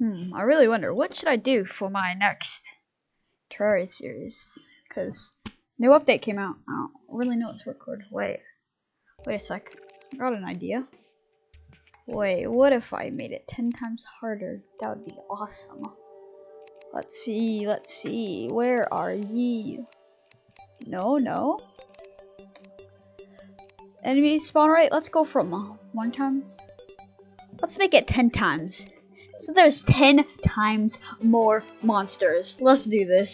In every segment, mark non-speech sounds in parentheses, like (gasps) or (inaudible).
Hmm, I really wonder what should I do for my next Terraria series? Because new update came out. I don't really know what's record. Wait, wait a sec. I got an idea. Wait, what if I made it 10 times harder? That would be awesome. Let's see, let's see. Where are ye? No, no. Enemy spawn rate, let's go from 1 times. Let's make it 10 times. So there's 10 times more monsters. Let's do this.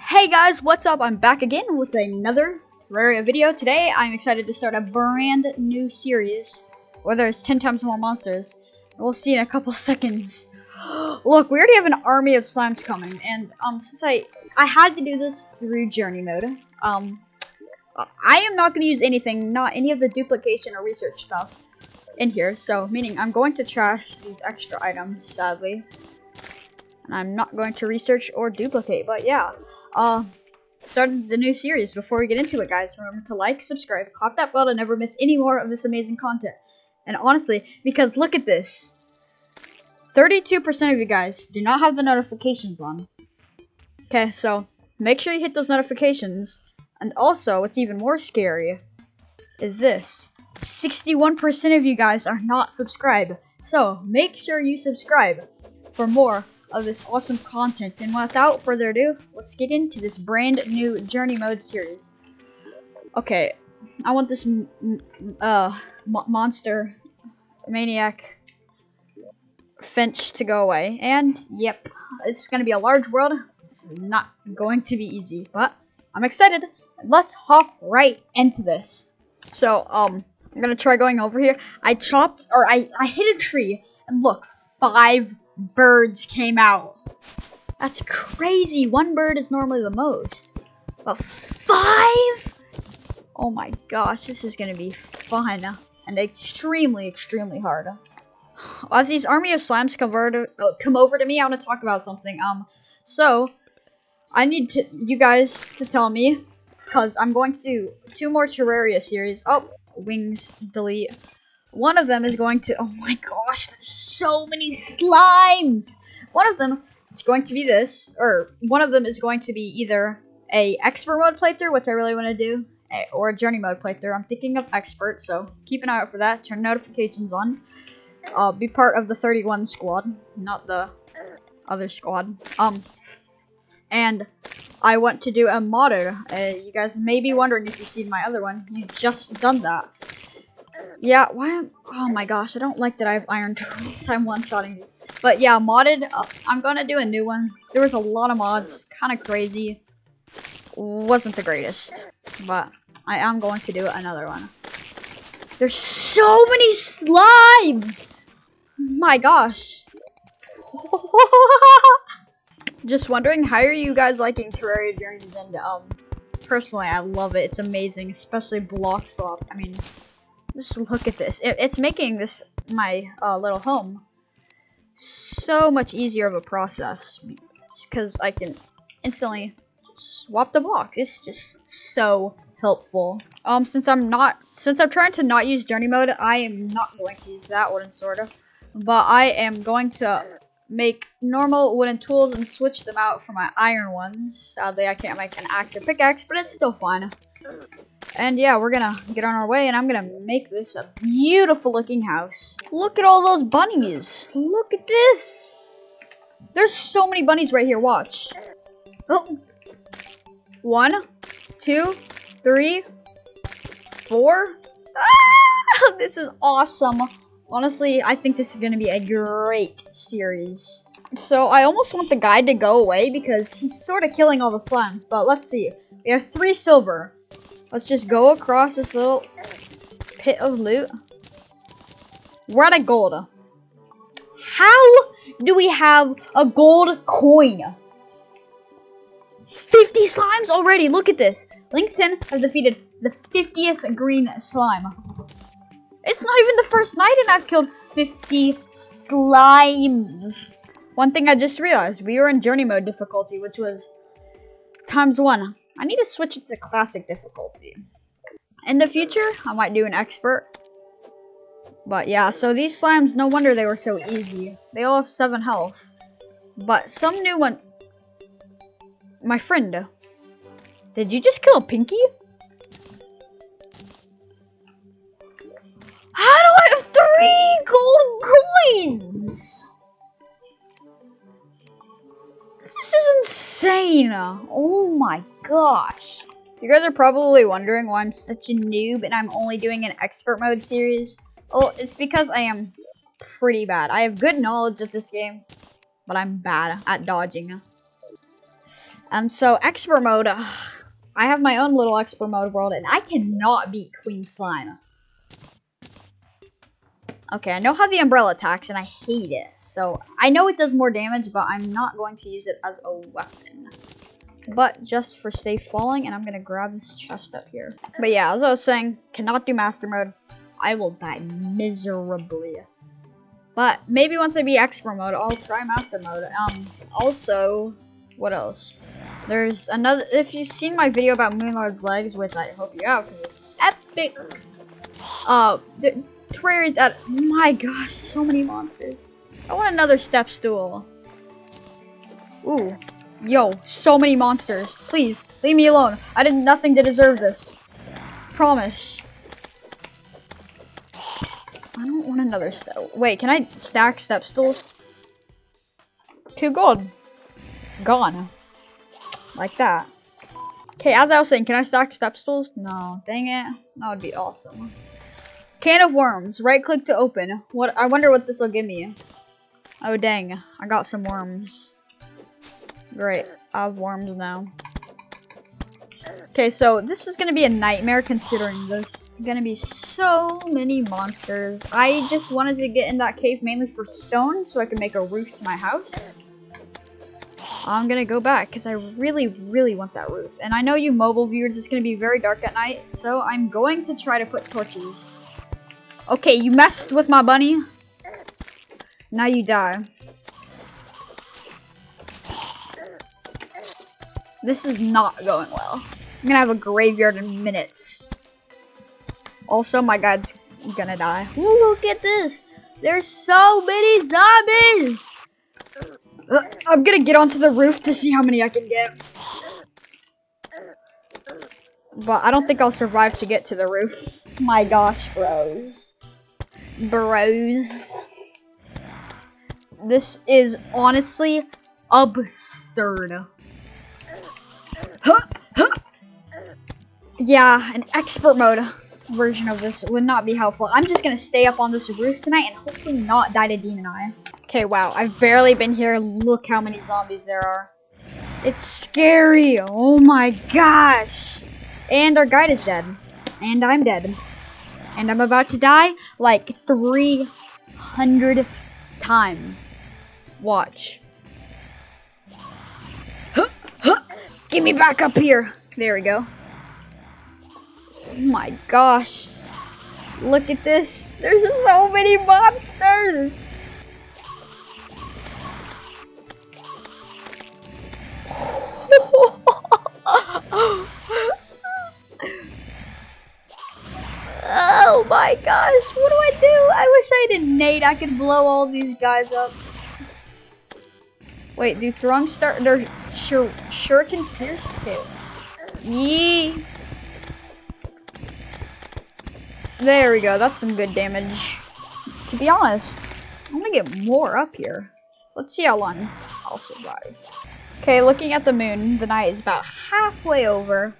Hey guys, what's up? I'm back again with another Terraria video. Today, I'm excited to start a brand new series where there's 10 times more monsters. We'll see in a couple (laughs) seconds. Look, we already have an army of slimes coming, and um, since I I had to do this through journey mode, um, I am not going to use anything, not any of the duplication or research stuff in here. So, meaning I'm going to trash these extra items, sadly, and I'm not going to research or duplicate. But yeah, uh, starting the new series. Before we get into it, guys, remember to like, subscribe, clap that bell to never miss any more of this amazing content. And honestly, because look at this. 32% of you guys do not have the notifications on. Okay, so make sure you hit those notifications. And also, what's even more scary is this. 61% of you guys are not subscribed. So, make sure you subscribe for more of this awesome content. And without further ado, let's get into this brand new Journey Mode series. Okay, I want this uh, monster maniac Finch to go away. And, yep, it's going to be a large world. It's not going to be easy, but I'm excited. Let's hop right into this. So, um, I'm going to try going over here. I chopped, or I, I hit a tree, and look, five birds came out. That's crazy. One bird is normally the most. But five? Oh my gosh, this is going to be fun. And extremely, extremely hard. As these army of slimes come over to, uh, come over to me, I want to talk about something. Um, so I need to you guys to tell me because I'm going to do two more Terraria series. Oh, wings delete. One of them is going to. Oh my gosh, there's so many slimes. One of them is going to be this, or one of them is going to be either a expert mode playthrough, which I really want to do, or a journey mode playthrough. I'm thinking of expert, so keep an eye out for that. Turn notifications on uh, be part of the 31 squad, not the other squad. Um, and I want to do a modder. Uh, you guys may be wondering if you've seen my other one. You just done that. Yeah, why am- Oh my gosh, I don't like that I have iron (laughs) tools. I'm one-shotting these. But yeah, modded, uh, I'm gonna do a new one. There was a lot of mods, kind of crazy. Wasn't the greatest, but I am going to do another one. There's so many slimes! My gosh. (laughs) Just wondering, how are you guys liking Terraria Journeys? And, um, personally, I love it. It's amazing, especially Block Swap. I mean, just look at this. It, it's making this, my, uh, little home, so much easier of a process. Because I can instantly swap the blocks. It's just so helpful. Um, since I'm not, since I'm trying to not use journey mode, I am not going to use that wooden sword. But I am going to make normal wooden tools and switch them out for my iron ones. Sadly, I can't make an axe or pickaxe, but it's still fine. And yeah, we're gonna get on our way, and I'm gonna make this a beautiful looking house. Look at all those bunnies. Look at this. There's so many bunnies right here. Watch. Oh. One, two, three, four. Ah, (laughs) this is awesome. Honestly, I think this is going to be a great series. So I almost want the guide to go away because he's sort of killing all the slimes. But let's see. We have three silver. Let's just go across this little pit of loot. We're at a gold. How do we have a gold coin? 50 slimes already. Look at this. Linc10 has defeated the 50th green slime. It's not even the first night and I've killed 50 slimes. one thing I just realized, we were in journey mode difficulty, which was times one. I need to switch it to classic difficulty. In the future, I might do an expert. But yeah, so these slimes, no wonder they were so easy. They all have 7 health. But some new one... My friend. Did you just kill a Pinky? How do I have three gold coins? This is insane. Oh my gosh. You guys are probably wondering why I'm such a noob and I'm only doing an expert mode series. Well, it's because I am pretty bad. I have good knowledge of this game, but I'm bad at dodging. And so, expert mode, uh, I have my own little expert mode world, and I cannot beat Queen Slime. Okay, I know how the umbrella attacks, and I hate it. So, I know it does more damage, but I'm not going to use it as a weapon. But just for safe falling, and I'm to grab this chest up here. But yeah, as I was saying, cannot do master mode. I will die miserably. But maybe once I be expert mode, I'll try master mode. Um, also, what else? There's another, if you've seen my video about Moon Lord's legs, which I hope you have, epic, uh, the, Terraria's at, my gosh, so many monsters. I want another step stool. Ooh, yo, so many monsters. Please, leave me alone. I did nothing to deserve this. Promise. I don't want another step. Wait, can I stack step stools? Two gold. Gone. Like that. Okay, as I was saying, can I stack step stools? No, dang it. That would be awesome. Can of worms. Right click to open. What? I wonder what this will give me. Oh, dang. I got some worms. Great. I have worms now. Okay, so this is to be a nightmare considering there's to be so many monsters. I just wanted to get in that cave mainly for stone so I can make a roof to my house. I'm to go back because I really, really want that roof. And I know you mobile viewers, it's to be very dark at night, so I'm going to try to put torches. Okay, you messed with my bunny. Now you die. This is not going well. I'm gonna have a graveyard in minutes. Also, my guy's gonna die. Look at this! There's so many zombies! Uh, I'm gonna get onto the roof to see how many I can get. But I don't think I'll survive to get to the roof. My gosh, bros. Bros. This is honestly absurd. Huh, huh. Yeah, an expert mode version of this would not be helpful. I'm just gonna stay up on this roof tonight and hopefully not die to Demon Eye. Okay, wow, I've barely been here. Look how many zombies there are. It's scary. Oh my gosh. And our guide is dead. And I'm dead. And I'm about to die like 300 times. Watch. Huh, huh. Get me back up here. There we go. Oh my gosh. Look at this. There's so many monsters. Oh my gosh, what do I do? I wish I had a nade. I could blow all these guys up. Wait, do throng start their shur shurikens pierce? Okay. Yee. There we go. That's some good damage. To be honest, I'm gonna get more up here. Let's see how long I'll survive. Okay, looking at the moon, the night is about halfway over.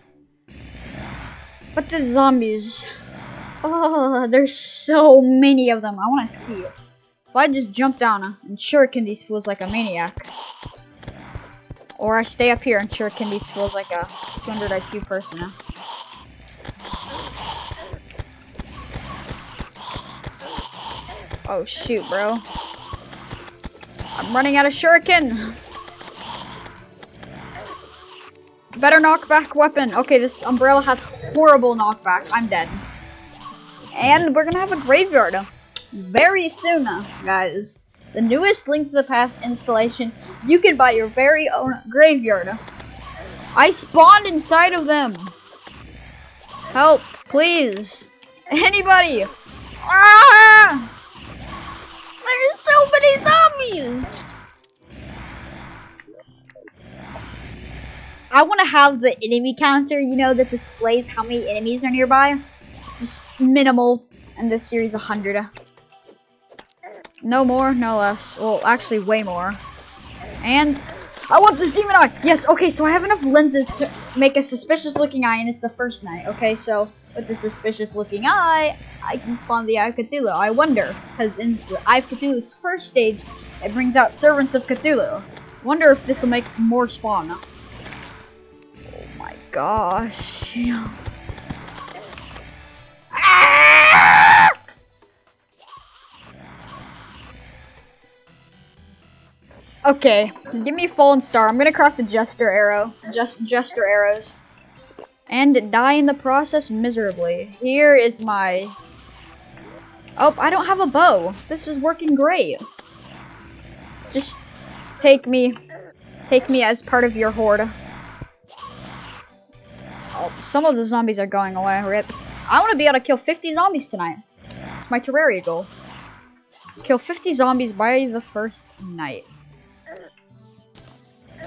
But the zombies, oh, there's so many of them. I want to see it. If I just jump down uh, and shuriken these fools like a maniac. Or I stay up here and shuriken these fools like a 200 IQ person. Oh shoot, bro. I'm running out of shuriken. (laughs) Better knockback weapon. Okay, this umbrella has horrible knockback. I'm dead. And we're gonna have a graveyard very soon, guys. the newest Link to the Past installation, you can buy your very own graveyard. I spawned inside of them. Help, please. Anybody. Ah! There's so many zombies. I want to have the enemy counter, you know, that displays how many enemies are nearby. Just minimal. And this series 100. No more, no less. Well, actually, way more. And I want this demon eye. Yes, okay, so I have enough lenses to make a suspicious looking eye, and it's the first night. Okay, so with the suspicious looking eye, I can spawn the Eye of Cthulhu. I wonder, because in the Eye of Cthulhu's first stage, it brings out Servants of Cthulhu. Wonder if this will make more spawn. Gosh. Okay, give me Fallen Star. I'm gonna craft the Jester arrow, just Jester arrows, and die in the process miserably. Here is my. Oh, I don't have a bow. This is working great. Just take me, take me as part of your horde. Some of the zombies are going away. Rip. I want to be able to kill 50 zombies tonight. It's my Terraria goal. Kill 50 zombies by the first night.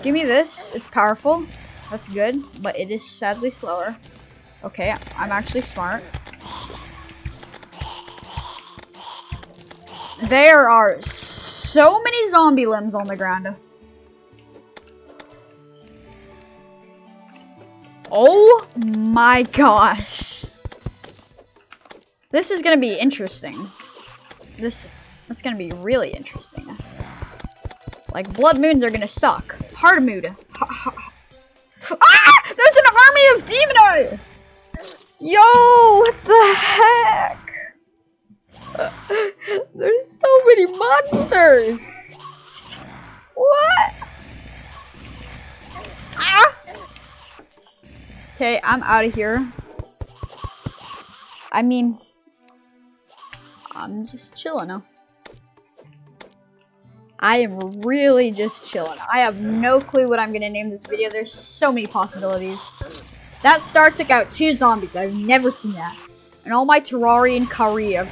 Give me this. It's powerful. That's good, but it is sadly slower. Okay, I'm actually smart. There are so many zombie limbs on the ground. Oh my gosh. This is gonna be interesting. This, this is gonna be really interesting. Like, blood moons are gonna suck. Hard mode. Ah! There's an army of demon Yo, what the heck? (laughs) There's so many monsters! What? Ah! Okay, I'm out of here. I mean, I'm just chilling now. I am really just chilling. I have no clue what I'm to name this video. There's so many possibilities. That star took out two zombies. I've never seen that. And all my Terraria and I've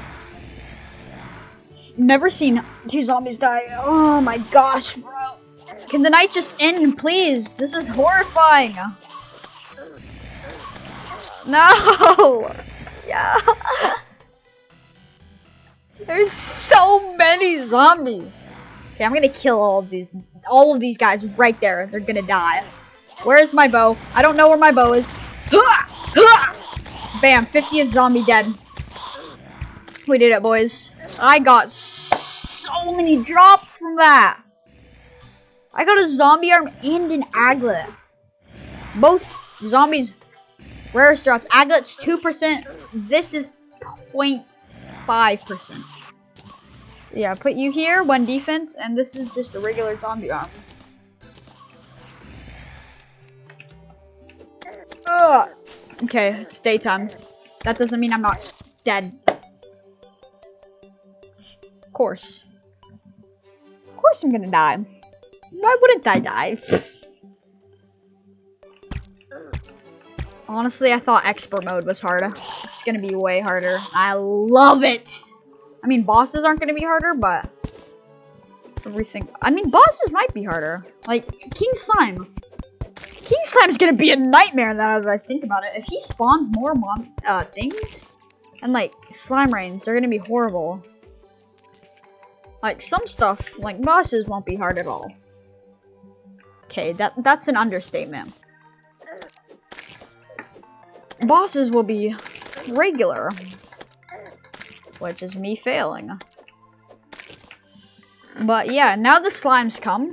never seen two zombies die. Oh my gosh, bro. Can the night just end, please? This is horrifying. No! (laughs) Yeah. There's so many zombies. Okay, I'm gonna kill all of these, all of these guys right there. They're gonna die. Where's my bow? I don't know where my bow is. Bam, 50th zombie dead. We did it, boys. I got so many drops from that. I got a zombie arm and an aglet. Both zombies rarest drops. Aglet's 2%. This is 0.5% yeah, put you here, one defense, and this is just a regular zombie arm. Ugh. Okay, it's daytime. That doesn't mean I'm not dead. Of course. Of course I'm gonna die. Why wouldn't I die? Honestly, I thought expert mode was harder. It's gonna be way harder. I love it! I mean, bosses aren't to be harder, but everything. I mean, bosses might be harder. Like King Slime. King Slime's to be a nightmare now that I think about it. If he spawns more mon uh, things and like slime rains, they're to be horrible. Like some stuff, like bosses won't be hard at all. Okay, that that's an understatement. Bosses will be regular which is me failing. But yeah, now the slimes come.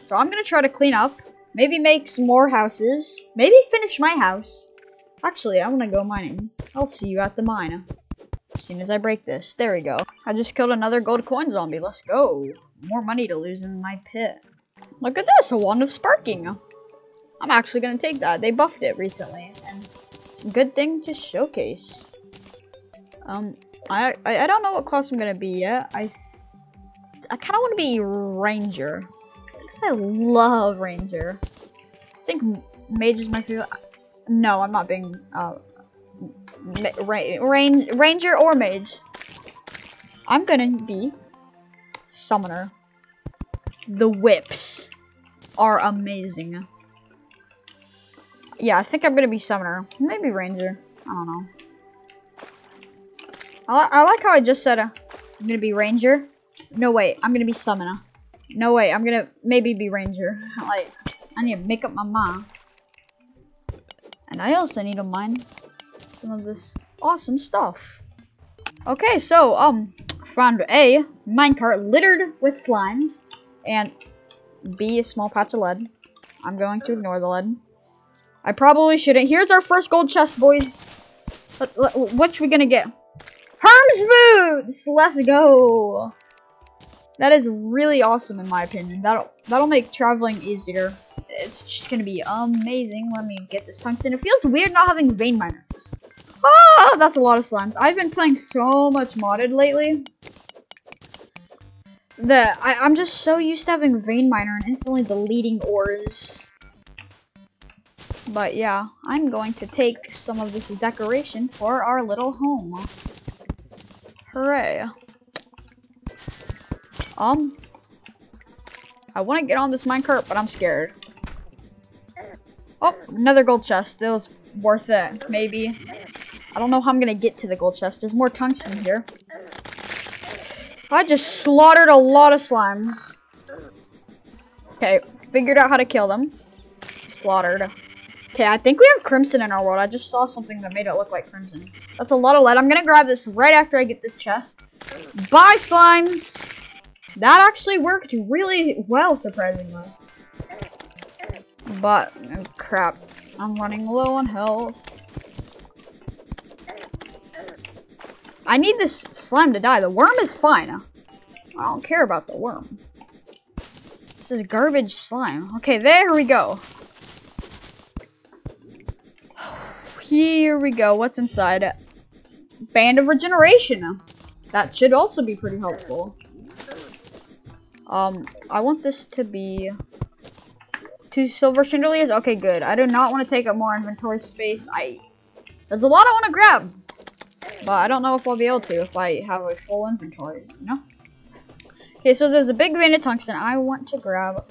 So I'm gonna try to clean up. Maybe make some more houses. Maybe finish my house. Actually, I wanna go mining. I'll see you at the mine. As soon as I break this. There we go. I just killed another gold coin zombie. Let's go. More money to lose in my pit. Look at this, a wand of sparking. I'm actually gonna take that. They buffed it recently, and good thing to showcase. Um, I, I, I don't know what class I'm gonna be yet. I I kind of want to be ranger. Because I love ranger. I think mage is my favorite. No, I'm not being uh, rain, ranger or mage. I'm gonna be summoner. The whips are amazing. Yeah, I think I'm gonna be summoner. Maybe ranger. I don't know. I, li I like how I just said uh, I'm gonna be ranger. No, wait. I'm gonna be summoner. No, wait. I'm gonna maybe be ranger. (laughs) like, I need to make up my mind. And I also need to mine some of this awesome stuff. Okay, so, um, found A, minecart littered with slimes, and B, a small patch of lead. I'm going to ignore the lead. I probably shouldn't. Here's our first gold chest, boys. What, what, what we gonna get? Hermes boots! Let's go! That is really awesome in my opinion. That'll that'll make traveling easier. It's just gonna be amazing. Let me get this tungsten. It feels weird not having vein miner. Oh, that's a lot of slimes. I've been playing so much modded lately that I, I'm just so used to having vein miner and instantly deleting ores. But yeah, I'm going to take some of this decoration for our little home. Hooray. Um, I want to get on this minecart, but I'm scared. Oh, another gold chest. It was worth it, maybe. I don't know how I'm going to get to the gold chest. There's more tungsten here. I just slaughtered a lot of slimes. Okay, figured out how to kill them. Slaughtered. Okay, I think we have crimson in our world. I just saw something that made it look like crimson. That's a lot of lead. I'm gonna grab this right after I get this chest. Bye, slimes! That actually worked really well, surprisingly. But, oh, crap. I'm running low on health. I need this slime to die. The worm is fine. I don't care about the worm. This is garbage slime. Okay, there we go. Here we go. What's inside? Band of Regeneration. That should also be pretty helpful. Um, I want this to be two silver chandeliers. Okay, good. I do not want to take up more inventory space. I there's a lot I want to grab, but I don't know if I'll be able to if I have a full inventory. Know. Okay, so there's a big vein of tungsten. I want to grab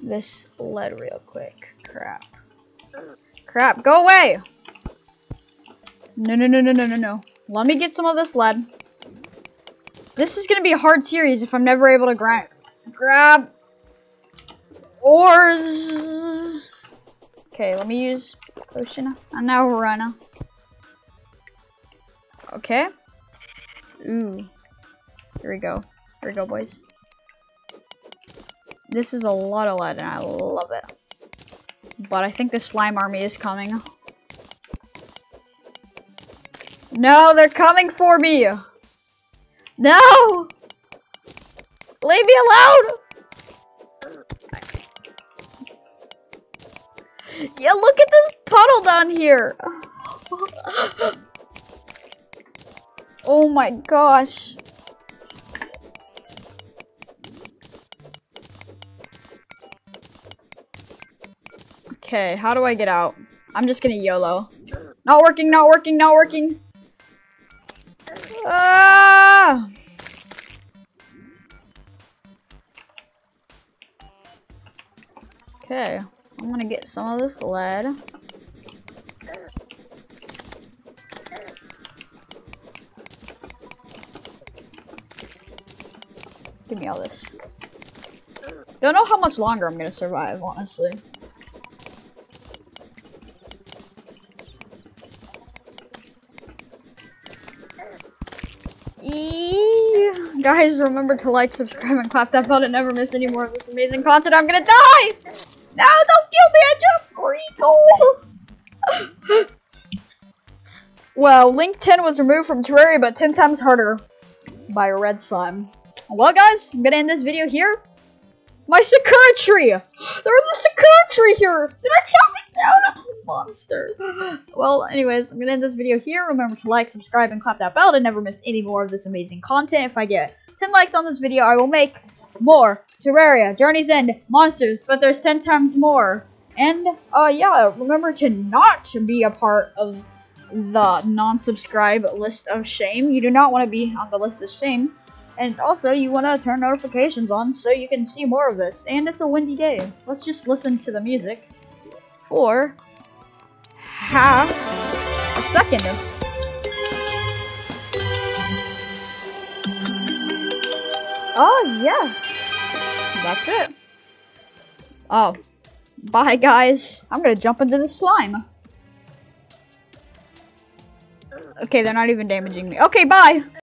this lead real quick. Crap. Crap. Go away. No, no, no, no, no, no, no. Let me get some of this lead. This is going to be a hard series if I'm never able to grind grab ores. Okay, let me use potion. And now run. Okay. Ooh. Here we go. Here we go, boys. This is a lot of lead, and I love it. But I think the slime army is coming. No, they're coming for me! No! Leave me alone! Yeah, look at this puddle down here. (gasps) oh my gosh. Okay, how do I get out? I'm just gonna YOLO. Not working, not working, not working. Ah! Okay, I'm gonna get some of this lead. Give me all this. Don't know how much longer I'm gonna survive, honestly. Guys, remember to like, subscribe, and clap that bell to never miss any more of this amazing content. I'm gonna die! No, don't kill me, I freak. well, Linc 10 was removed from Terraria, but 10 times harder by red slime. Well, guys, I'm gonna end this video here. My Sakura tree! There was a Sakura tree here! Did I chop it down? monster. (gasps) well, anyways, I'm gonna end this video here. Remember to like, subscribe, and clap that bell to never miss any more of this amazing content. If I get 10 likes on this video, I will make more Terraria, Journey's End, monsters, but there's 10 times more. And, uh, yeah, remember to not be a part of the non-subscribe list of shame. You do not want to be on the list of shame. And also, you want to turn notifications on so you can see more of this. And it's a windy day. Let's just listen to the music for half a second. Oh, yeah. That's it. Oh. Bye, guys. I'm gonna jump into the slime. Okay, they're not even damaging me. Okay, bye.